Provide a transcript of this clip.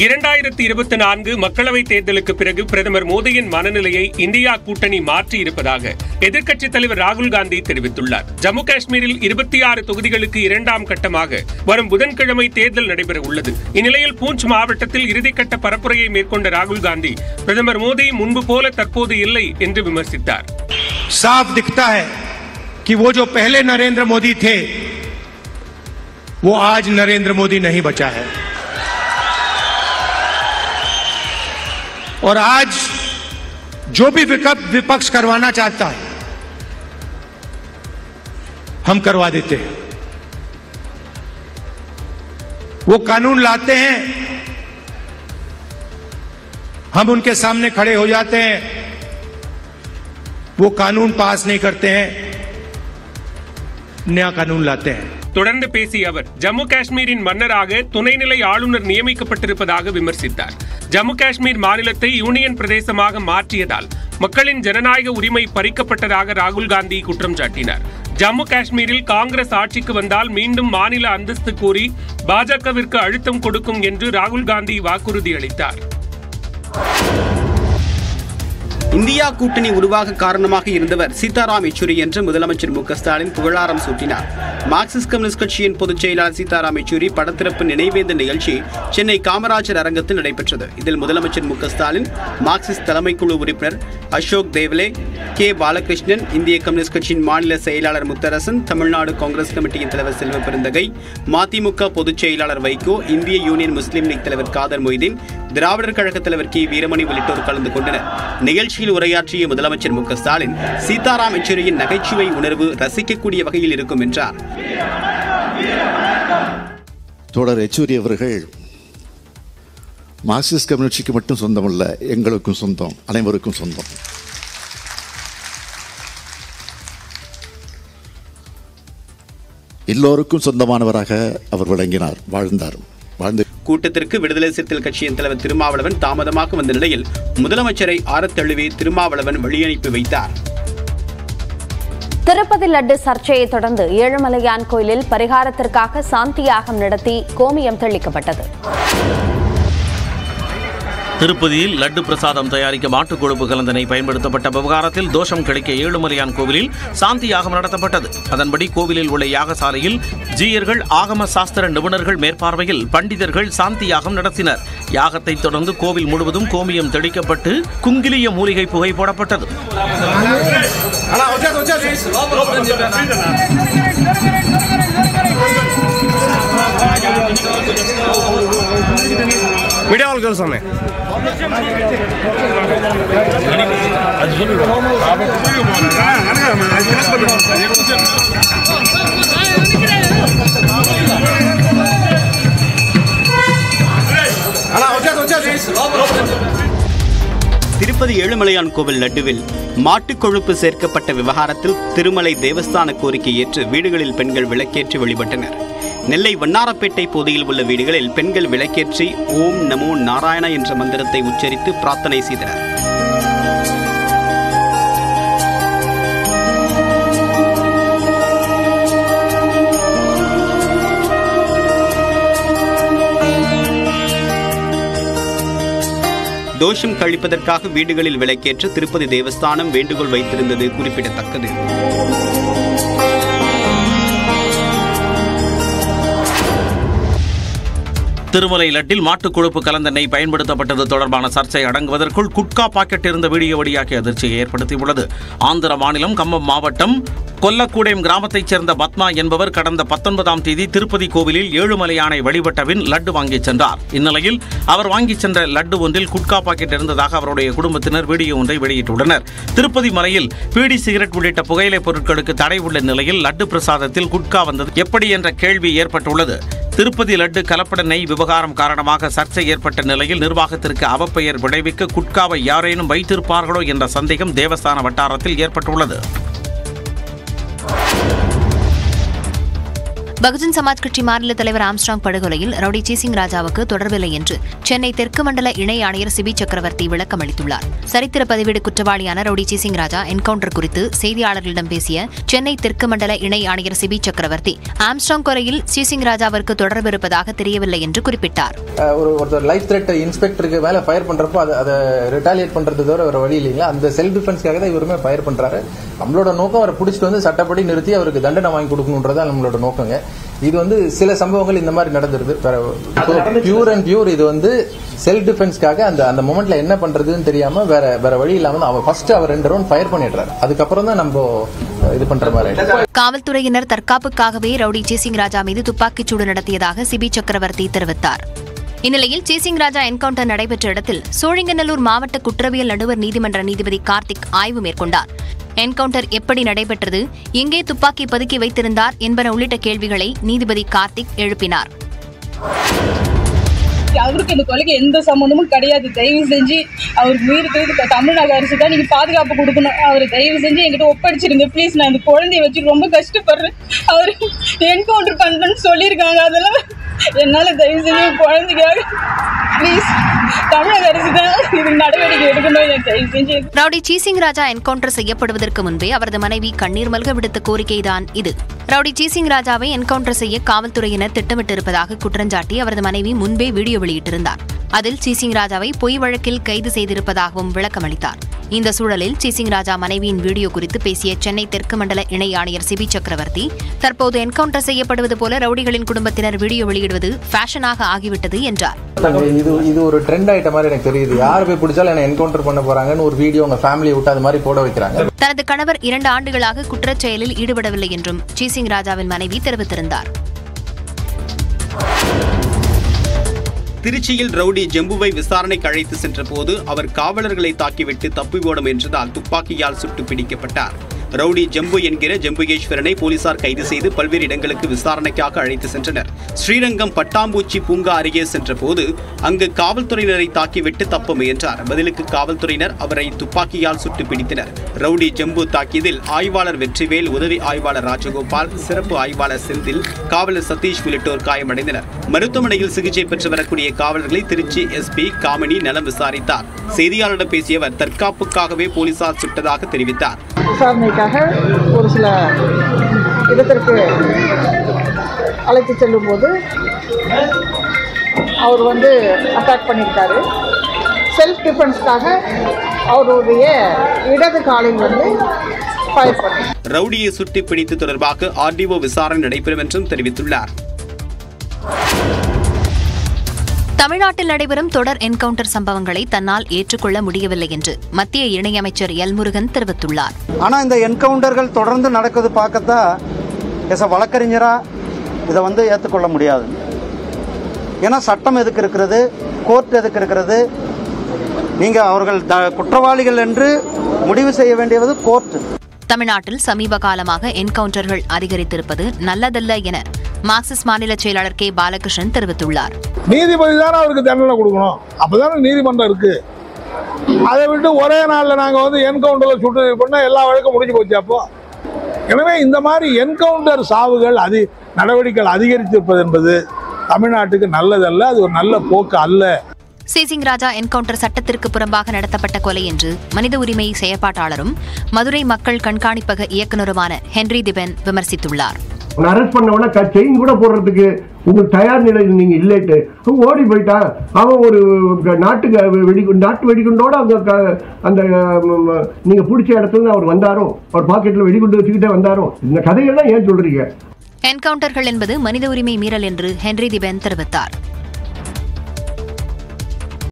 இரண்டாயிரத்தி இருபத்தி நான்கு மக்களவைத் தேர்தலுக்கு பிறகு பிரதமர் மோடியின் மனநிலையை இந்தியா கூட்டணி மாற்றியிருப்பதாக எதிர்க்கட்சித் தலைவர் ராகுல் காந்தி தெரிவித்துள்ளார் ஜம்மு காஷ்மீரில் இருபத்தி ஆறு தொகுதிகளுக்கு இரண்டாம் கட்டமாக வரும் புதன்கிழமை தேர்தல் நடைபெற உள்ளது இந்நிலையில் பூஞ்ச் மாவட்டத்தில் இறுதிக்கட்ட பரப்புரையை மேற்கொண்ட ராகுல் காந்தி பிரதமர் மோடி முன்பு போல தற்போது இல்லை என்று விமர்சித்தார் साफ दिखता है कि वो जो पहले नरेंद्र मोदी थे वो आज नरेंद्र मोदी नहीं बचा है और आज जो भी विकल्प विपक्ष करवाना चाहता है, हम करवा देते हैं। वो कानून लाते हैं, हम उनके सामने खड़े हो जाते हैं, वो कानून पास नहीं करते हैं, नया कानून लाते हैं। தொடர்ந்து பேசிய அவர் ஜம்மு காஷ்மீரின் மன்னராக துணைநிலை ஆளுநர் நியமிக்கப்பட்டிருப்பதாக விமர்சித்தார். ஜம்மு காஷ்மீர் மாநிலத்தை யூனியன் பிரதேசமாக மாற்றியதால் மக்களின் ஜனநாயக உரிமை பறிக்கப்பட்டதாக ராகுல் காந்தி குற்றம் சாட்டினார். ஜம்மு காஷ்மீரில் காங்கிரஸ் ஆட்சிக்கு வந்தால் மீண்டும் மாநில அந்தஸ்து கூறி பாஜகவிற்கு அழுத்தம் கொடுக்கும் என்று ராகுல் காந்தி வாக்குறுதி அளித்தார் இந்தியா கூட்டணி உருவாக காரணமாக இருந்தவர் சீதாராம் யெச்சூரி என்று முதலமைச்சர் மு ஸ்டாலின் புகழாரம் சூட்டினார். மார்க்சிஸ்ட் கம்யூனிஸ்ட் கட்சியின் பொதுச் செயலாளர் சீதாராம் யெச்சூரி படத்திறப்பு நினைவேந்த நிகழ்ச்சி சென்னை காமராஜர் அரங்கத்தில் நடைபெற்றது. இதில் முதலமைச்சர் மு ஸ்டாலின் மார்க்சிஸ்ட் தலைமைக்குழு உறுப்பினர் அசோக் தேவலே கே பாலகிருஷ்ணன் இந்திய கம்யூனிஸ்ட் கட்சியின் மாநில செயலாளர் முத்தரசன் தமிழ்நாடு காங்கிரஸ் கமிட்டியின் தலைவர் செல்வ பெருந்தகை மதிமுக பொதுச் செயலாளர் வைகோ இந்திய யூனியன் முஸ்லீம் லீக் தலைவர் காதர் மொய்தீன் திராவிடர் கழக தலைவர் கி வீரமணி உள்ளிட்டோர் கலந்து கொண்டனர். நிகழ்ச்சியில் உரையாற்றிய முதலமைச்சர் மு ஸ்டாலின் சீதாராம் யெச்சூரியின் நகைச்சுவை உணர்வு ரசிக்கக்கூடிய வகையில் இருக்கும் என்றார். தொடர் யெச்சூரி அவர்கள் மார்க்சிஸ்ட் கம்யூனிஸ்டுக்கு மட்டும் சொந்தமல்ல எங்களுக்கும் சொந்தம் அனைவருக்கும் சொந்தம். எல்லோருக்கும் சொந்தமானவராக அவர் விளங்கினார் வாழ்ந்தார். வாழ்ந்து கூட்டத்திற்கு விடுதலை சிறுத்தைகள் கட்சியின் தலைவர் திருமாவளவன் தாமதமாக வந்த நிலையில் முதலமைச்சரை ஆறத் தழுவி திருமாவளவன் வழியனுப்பி வைத்தார். திருப்பதி லட்டு சர்ச்சையை தொடர்ந்து ஏழுமலையான் கோயிலில் பரிகாரத்திற்காக சாந்தி யாகம் நடத்தி கோமியம் தெளிக்கப்பட்டது. திருப்பதியில் லட்டு பிரசாதம் தயாரிக்க மாட்டுக் கொழுப்பு கலந்தனை பயன்படுத்தப்பட்ட விவகாரத்தில் தோஷம் கிடைக்க ஏழுமலையான் கோவிலில் சாந்தி யாகம் நடத்தப்பட்டது. அதன்படி கோவிலில் உள்ள யாகசாலையில் ஜீயர்கள் ஆகம சாஸ்திர நிபுணர்கள் மேற்பார்வையில் பண்டிதர்கள் சாந்தி யாகம் நடத்தினர். யாகத்தை தொடர்ந்து கோவில் முழுவதும் கோமியம் தெளிக்கப்பட்டு குங்கிலிய மூலிகை புகை போடப்பட்டது. திருப்பதி ஏழுமலையான் கோவில் லட்டுவில் மாட்டுக் கொழுப்பு சேர்க்கப்பட்ட விவகாரத்தில் திருமலை தேவஸ்தான கோரிக்கை ஏற்று வீடுகளில் பெண்கள் விளக்கேற்றி வழிபட்டனர். நெல்லை வண்ணாரப்பேட்டை பகுதியில் உள்ள வீடுகளில் பெண்கள் விளக்கேற்றி ஓம் நமோ நாராயண என்ற மந்திரத்தை உச்சரித்து பிரார்த்தனை செய்தனர். தோஷம் கழிப்பதற்காக வீடுகளில் விளக்கேற்ற திருப்பதி தேவஸ்தானம் வேண்டுகோள் வைத்திருந்தது குறிப்பிடத்தக்கது. திருமலை லட்டில் மாட்டுக் கொழுப்பு கலந்த நெய் பயன்படுத்தப்பட்டது தொடர்பான சர்ச்சை அடங்குவதற்குள் குட்கா பாக்கெட் இருந்த வீடியோ வெளியாகி அதிர்ச்சியை ஏற்படுத்தியுள்ளது. ஆந்திர மாநிலம் கம்பம் மாவட்டம் கொல்லக்கூடையம் கிராமத்தைச் சேர்ந்த பத்மா என்பவர் கடந்த பத்தொன்பதாம் தேதி திருப்பதி கோவிலில் ஏழுமலையானை வழிபட்டவின் லட்டு வாங்கிச் சென்றார். இந்நிலையில் அவர் வாங்கிச் சென்ற லட்டு ஒன்றில் குட்கா பாக்கெட் இருந்ததாக அவருடைய குடும்பத்தினர் வீடியோ ஒன்றை வெளியிட்டுள்ளனர். திருப்பதி மலையில் பீடி சிகரெட் உள்ளிட்ட புகையிலை பொருட்களுக்கு தடை உள்ள நிலையில் லட்டு பிரசாதத்தில் குட்கா வந்தது எப்படி என்ற கேள்வி ஏற்பட்டுள்ளது. திருப்பதி லட்டு கலப்பட நெய் விவகாரம் காரணமாக சர்ச்சை ஏற்பட்ட நிலையில் நிர்வாகத்திற்கு அவப்பெயர் விளைவிக்க குட்காவை யாரேனும் வைத்திருப்பார்களோ என்ற சந்தேகம் தேவஸ்தான வட்டாரத்தில் ஏற்பட்டுள்ளது. பகுஜன் சமாஜ் கட்சி மாநில தலைவர் ஆம்ஸ்ட்ராங் படுகொலையில் ரவுடி சீசிங் ராஜாவுக்கு தொடர்பில்லை என்று சென்னை தெற்கு மண்டல இணை ஆணையர் சிபி சக்கரவர்த்தி விளக்கம் அளித்துள்ளார் சரித்திர பதிவேடு குற்றவாளியான ரவுடி சீசிங் ராஜா என்கவுண்டர் குறித்து செய்தியாளர்களிடம் பேசிய சென்னை தெற்கு மண்டல இணை ஆணையர் சிபி சக்கரவர்த்தி ஆம்ஸ்ட்ராங் கொலையில் சீசிங் ராஜாவிற்கு தொடர்பு இருப்பதாக தெரியவில்லை என்று குறிப்பிட்டார். ஒரு ஒருத்தர் லைஃப் த்ரெட் இன்ஸ்பெக்டருக்கு மேல ஃபயர் பண்றப்போ அதை அதை ரிட்டாலியேட் பண்றது தவிர ஒரு வழி இல்லைங்களா? அந்த செல்ஃப் டிஃபென்ஸ்க்காக தான் இவருமே ஃபயர் பண்றாரு. நம்மளோட நோக்கம் அவரை பிடிச்சிட்டு வந்து சட்டப்படி நிறுத்தி அவருக்கு தண்டனை வாங்கி கொடுக்கணுன்றதான் நம்மளோட நோக்கங்க. இது வந்து சில சம்பவங்கள் இந்த மாதிரி நடந்துருது. பியூர் அண்ட் பியூர் இது வந்து செல்ஃப் டிஃபென்ஸ்க்காக அந்த அந்த மொமெண்ட்ல என்ன பண்றதுன்னு தெரியாம வேற வேற வழி இல்லாம அவன் ஃபர்ஸ்ட் அவர் ரெண்டு ரவுண்ட் ஃபயர் பண்ணிடுறாரு. அதுக்கப்புறம் தான் நம்ம இது பண்ற மாதிரி. காவல்துறையினர் தற்காப்புக்காகவே ரவுடி சேசிங் ராஜா மீது துப்பாக்கிச்சூடு நடத்தியதாக சிபி சக்கரவர்த்தி தெரிவித்தார். இந்நிலையில் சீசிங் ராஜா என்கவுண்டர் நடைபெற்ற இடத்தில் சோழிங்கநல்லூர் மாவட்ட குற்றவியல் நடுவர் நீதிமன்ற நீதிபதி கார்த்திக் ஆய்வு மேற்கொண்டார். என்கவுண்டர் எப்படி நடைபெற்றது எங்கே துப்பாக்கி பதுக்கி வைத்திருந்தார் என்பன உள்ளிட்ட கேள்விகளை நீதிபதி கார்த்திக் எழுப்பினார். அவருக்கு இந்த கொலைக்கு எந்த சம்மந்தமும் கிடையாது. தயவு செஞ்சு அவர் உயிருக்கு தமிழ்நாடு அரசு தான் நீங்க பாதுகாப்பு கொடுக்கணும். அவர் தயவு செஞ்சு என்கிட்ட ஒப்படைச்சிருங்க. ப்ளீஸ் நான் இந்த குழந்தைய வச்சு ரொம்ப கஷ்டப்படுறேன். அவர் என்கவுண்டர் பண்றேன்னு சொல்லியிருக்காங்க. அதெல்லாம் என்னால தயவு செஞ்சு குழந்தைக்காக. ப்ளீஸ் தமிழக அரசு தான் இதுக்கு நடவடிக்கை எடுக்கணும் எனக்கு தயவு செஞ்சு. ரவுடி சீசிங் ராஜா என்கவுண்டர் செய்யப்படுவதற்கு முன்பே அவரது மனைவி கண்ணீர் மல்க விடுத்த கோரிக்கைதான் இது. ரவுடி சீசிங் ராஜாவை என்கவுண்டர் செய்ய காவல்துறையினர் திட்டமிட்டிருப்பதாக குற்றஞ்சாட்டி அவரது மனைவி முன்பே வீடியோ வெளியிட்டிருந்தார். அதில் சீசிங் ராஜாவை பொய் வழக்கில் கைது செய்திருப்பதாகவும் விளக்கமளித்தார். இந்த சூழலில் சீசிங் ராஜா மனைவியின் வீடியோ குறித்து பேசிய சென்னை தெற்கு மண்டல இணை ஆணையர் சிபி சக்கரவர்த்தி தற்போது என்கவுண்டர் செய்யப்படுவது போல ரவுடிகளின் குடும்பத்தினர் வீடியோ வெளியிடுவது ஃபேஷனாக ஆகிவிட்டது என்றார். இது இது ஒரு ட்ரெண்ட் ஆயிட்ட மாதிரி எனக்கு தெரியுது. யார் போய் பிடிச்சாலும் என்ன என்கவுண்டர் பண்ண போறாங்கன்னு ஒரு வீடியோ உங்க ஃபேமிலியை விட்டு அது மாதிரி போட வைக்கிறாங்க. தனது கணவர் இரண்டு ஆண்டுகளாக குற்றச் செயலில் ஈடுபடவில்லை என்றும் சீசிங் ராஜாவின் மனைவி தெரிவித்திருந்தார். திருச்சியில் ரவுடி ஜம்புவை விசாரணைக்கு அழைத்து சென்றபோது அவர் காவலர்களை தாக்கிவிட்டு தப்பி ஓட முயன்றதால் துப்பாக்கியால் சுட்டு பிடிக்கப்பட்டார். ரவுடி ஜம்பு என்கிற ஜம்புகேஸ்வரனை போலீசார் கைது செய்து பல்வேறு இடங்களுக்கு விசாரணைக்காக அழைத்து சென்றனர். ஸ்ரீரங்கம் பட்டாம்பூச்சி பூங்கா அருகே சென்றபோது அங்கு காவல்துறையினரை தாக்கிவிட்டு தப்ப முயன்றார். பதிலுக்கு காவல்துறையினர் அவரை துப்பாக்கியால் சுட்டு பிடித்தனர். ரவுடி ஜம்பு தாக்கியதில் ஆய்வாளர் வெற்றிவேல் உதவி ஆய்வாளர் ராஜகோபால் சிறப்பு ஆய்வாளர் செந்தில் காவலர் சதீஷ் உள்ளிட்டோர் காயமடைந்தனர். மருத்துவமனையில் சிகிச்சை பெற்று வரக்கூடிய காவலர்களை திருச்சி எஸ்பி காமினி நலம் விசாரித்தார். செய்தியாளரிடம் பேசியவர் தற்காப்புக்காகவே போலீசார் சுட்டதாக தெரிவித்தார். செய்வதற்காக ஒரு சில இடத்திற்கு அழைத்து செல்லும்போது அவர் வந்து அட்டாக் பண்ணியிருக்காரு. செல்ஃப் டிஃபென்ஸ்க்காக அவருடைய இடது காலில் வந்து ஃபயர் பண்ணி. ரவுடியை சுட்டி பிடித்து தொடர்பாக ஆர்டிஓ விசாரணை நடைபெறும் என்றும் தெரிவித்துள்ளார். தமிழ்நாட்டில் நடைபெறும் தொடர் என்கவுண்டர் சம்பவங்களை தன்னால் ஏற்றுக்கொள்ள முடியவில்லை என்று மத்திய இணையமைச்சர் எல் முருகன் தெரிவித்துள்ளார். ஆனால் இந்த என்கவுண்டர்கள் தொடர்ந்து நடக்குது பார்க்கத்தான் எஸ் வழக்கறிஞராக இதை வந்து ஏற்றுக்கொள்ள முடியாது. ஏன்னா சட்டம் எதுக்கு இருக்கிறது? கோர்ட் எதுக்கு இருக்கிறது? நீங்கள் அவர்கள் குற்றவாளிகள் என்று முடிவு செய்ய வேண்டியது கோர்ட் தமிழ்நாட்டில் சமீப காலமாக என்கவுண்டர்கள் அதிகரித்திருப்பது நல்லதல்ல என மார்க்சிஸ்ட் மாநில செயலாளர் கே. பாலகிருஷ்ணன் தெரிவித்துள்ளார். நீதிபதி தானே அவருக்கு தண்டனை கொடுக்கணும். அப்பதானே நீதிமன்றம் இருக்கு. அதை விட்டு ஒரே நாளில் நாங்கள் வந்து என்கவுண்டரில் சுட்டு பண்ண எல்லா வழக்கும் முடிஞ்சு போச்சு அப்போ. எனவே இந்த மாதிரி என்கவுண்டர் சாவுகள் அதி நடவடிக்கைகள் அதிகரித்திருப்பது என்பது தமிழ்நாட்டுக்கு நல்லதல்ல அது ஒரு நல்ல போக்கு அல்ல. சேசிங் ராஜா என்கவுண்டர் சட்டத்திற்கு புறம்பாக நடத்தப்பட்ட கொலை என்று மனித உரிமை செயற்பாட்டாளரும் மதுரை மக்கள் கண்காணிப்பக இயக்குநருமான ஹென்றி திபென் விமர்சித்துள்ளார். அரெஸ்ட் பண்ண உடனே செயின் கூட போடுறதுக்கு உங்களுக்கு தயார் நிலையில் நீங்கள் இல்லைட்டு ஓடி போயிட்டான். அவன் ஒரு நாட்டுக்கு வெடி நாட்டு வெடிகுண்டோடு அந்த க- அந்த நீங்கள் பிடிச்ச இடத்துல அவர் வந்தாரோ? அவர் பாக்கெட்டில் வெடிகுண்டு வச்சுக்கிட்டே வந்தாரோ? இந்த கதையெல்லாம் ஏன் சொல்கிறீங்க என்கவுண்டர்கள் என்பது மனித உரிமை மீறல் என்று ஹென்ரி திபென் தெரிவித்தார்.